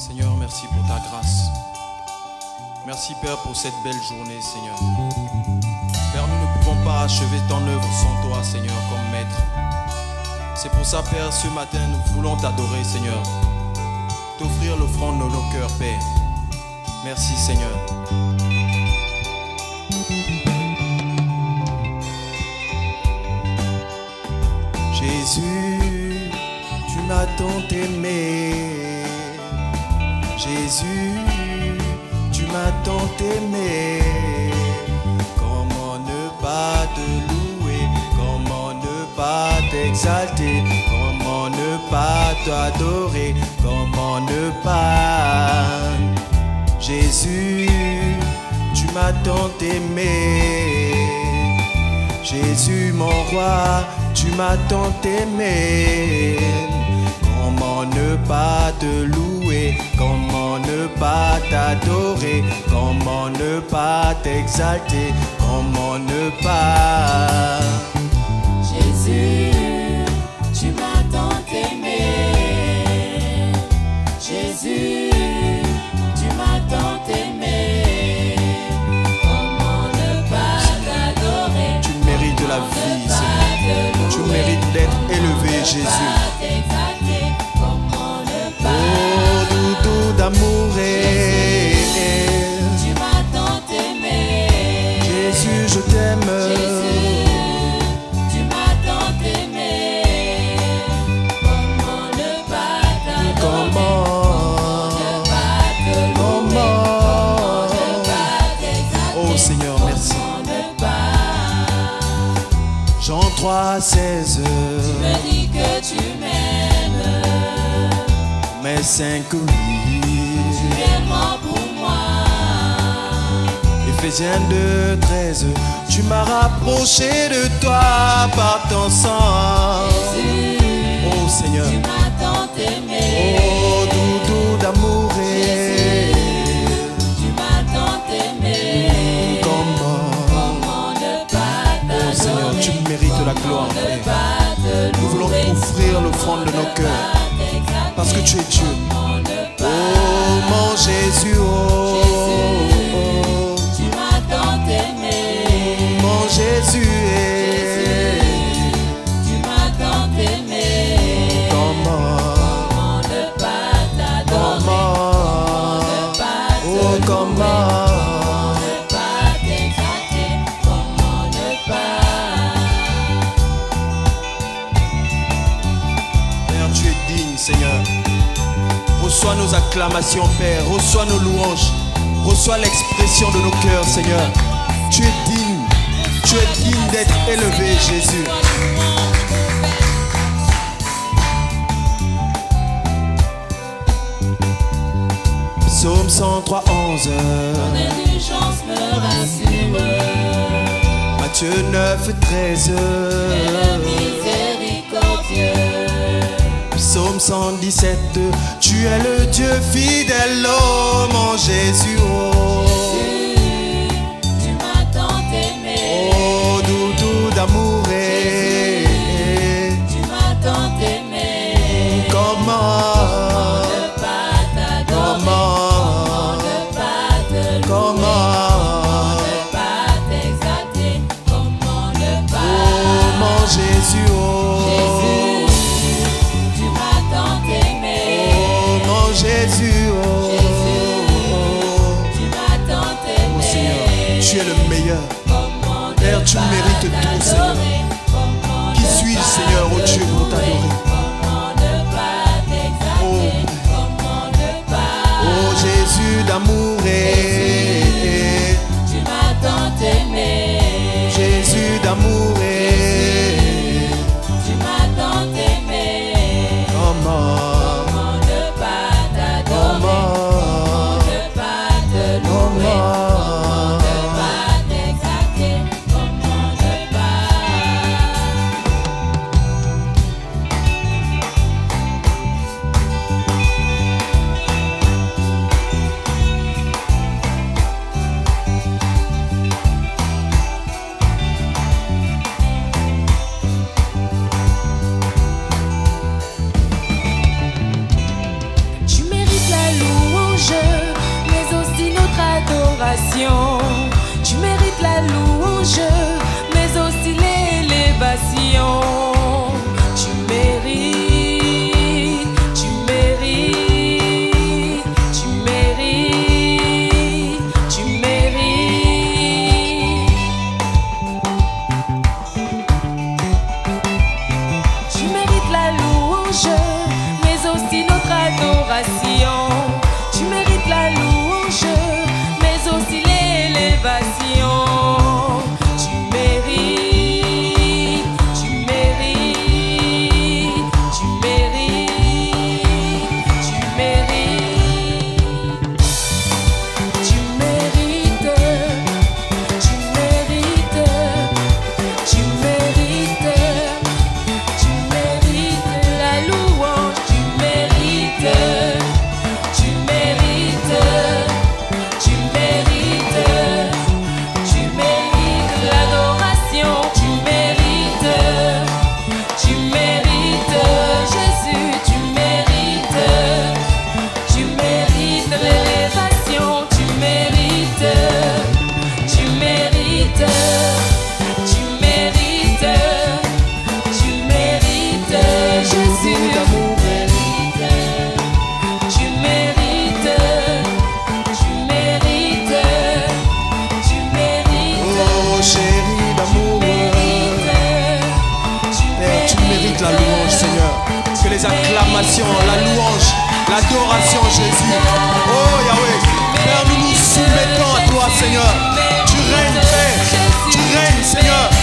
Seigneur, merci pour ta grâce. Merci Père pour cette belle journée, Seigneur. Père, nous ne pouvons pas achever ton œuvre sans toi, Seigneur, comme maître. C'est pour ça, Père, ce matin, nous voulons t'adorer, Seigneur. T'offrir l'offrande de nos cœurs, Père. Merci, Seigneur. Jésus, tu m'as tant aimé. Jésus, tu m'as tant aimé. Comment ne pas te louer, comment ne pas t'exalter, comment ne pas t'adorer, comment ne pas? Jésus, tu m'as tant aimé. Jésus mon roi, tu m'as tant aimé. Comment ne pas te louer, comment ne pas t'adorer, comment ne pas t'exalter, comment ne pas? Jésus, tu m'as tant aimé. Jésus, tu m'as tant aimé. Comment ne pas t'adorer? Tu mérites la vie, Seigneur. Tu mérites d'être élevé, Jésus. 3, 16. me dis que tu m'aimes. Mais cinq Tu oui. es mort pour moi. Éphésiens 2, 13. Tu m'as rapproché de toi par ton sang. Nous voulons offrir l'offrande de nos cœurs. Parce que tu es Dieu. Oh mon Jésus, oh, Reçois nos acclamations, Père, reçois nos louanges, reçois l'expression de nos cœurs, Seigneur. Tu es digne, tu es digne d'être élevé, Jésus. Psaume 103, 11. Ton indulgence me rassure. Matthieu 9, 13. 117. Tu es le Dieu fidèle, oh mon Jésus. Oh, Tu m'as tant aimé. oh doudou d'amour. eh, Tu m'as tant aimé. Comment, Ne pas t'adorer. comment, Ne pas te louer. comment. Ne pas t'exalter. Comment ne Oh pas mon Jésus. Oh, tu mérites tout la louange, l'adoration, Jésus. Oh Yahweh, Père, nous nous soumettons à toi, Seigneur. Tu règnes, Père. Tu règnes, Seigneur.